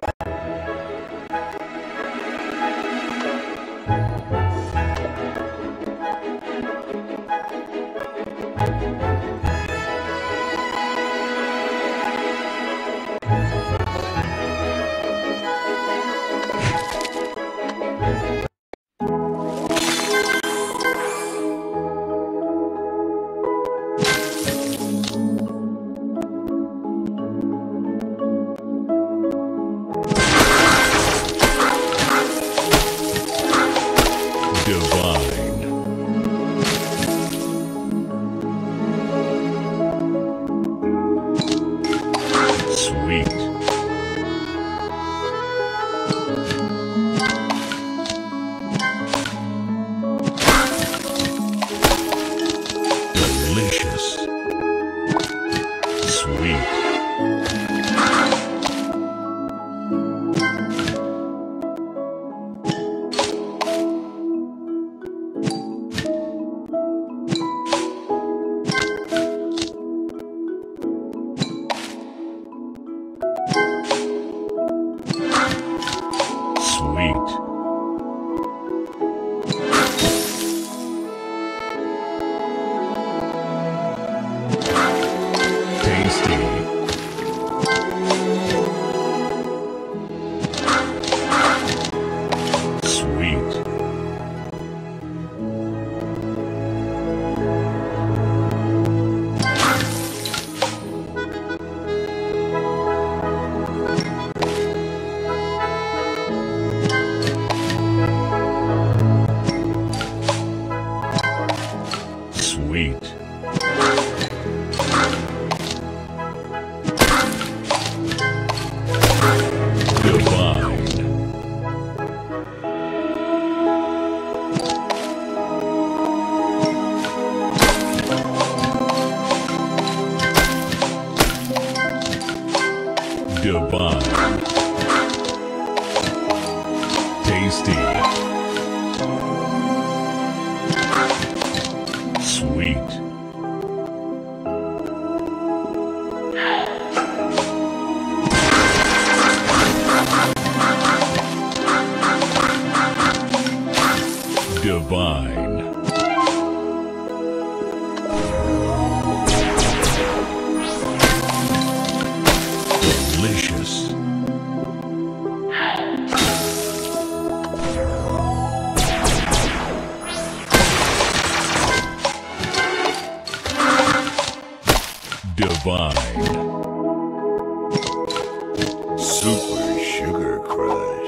Divine. Sweet. Tasty. Divine. Tasty. Sweet. Divine. Divine. Super Sugar Crush.